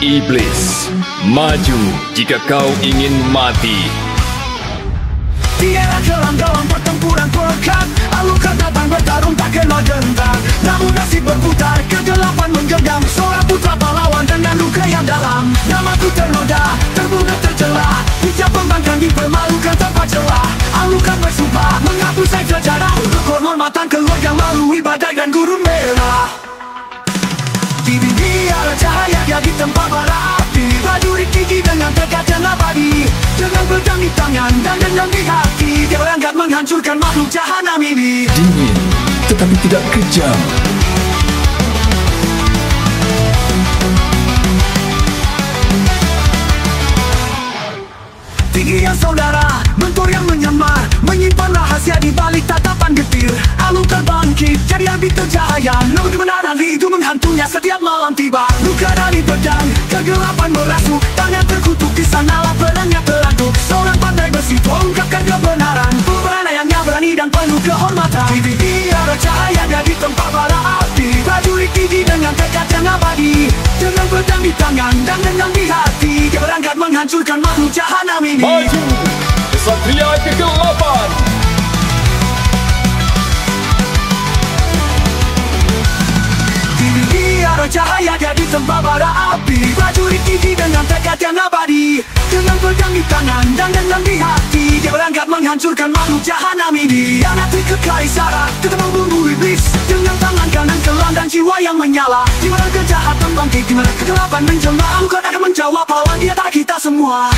Iblis. Maju jika kau ingin mati. Era kelam dalam pertempuran pekat. Alukan datang bertarung tak kena dendam Namun nasib berputar Kegelapan menggenggam. Seorang putra pahlawan dengan luka yang dalam. Namaku ternoda Terbunuh tercelah Hijab pembangkang dipermalukan tanpa celah. Alukan bersumpah Menghapus saya sejarah Untuk kehormatan keluarga melalui badai dan gurun merah di tempat bara api Prajurit gigi dengan tekad yang abadi. Dengan pedang di tangan dan dendam di hati. Dia berangkat menghancurkan makhluk jahanam ini. Dingin tetapi tidak kejam. Tinggi yang saudara, mentor yang menyamar. Menyimpan rahasia di balik tatapan getir. Alu terbangkit, jadi lebih tercahaya Namun kebenaran itu menghantunya setiap malam tiba Dari pedang, kegelapan merasuk Tangan terkutuk di sanalah pedangnya teraduk Seorang pandai besi ungkapkan kebenaran. Pemberaniannya berani dan penuh kehormatan. Di biara cahaya dia di tempat bara api Prajurit gigi dengan tekad yang abadi. Dengan pedang di tangan dan dengan di hati. Dia berangkat menghancurkan makhluk jahanam ini biara cahaya dia di tempat bara api. Prajurit gigi dengan tekad yang abadi. Dengan pedang di tangan dan dendam di hati. Dia berangkat menghancurkan makhluk jahanam ini Yang nanti kekaisaran Tetap membunuh iblis. Dengan tangan kanan kelam dan jiwa yang menyala. Di mana kejahatan bangkit Di mana kegelapan menjelma. Bukan akan menjawab lawan dia tak kita semua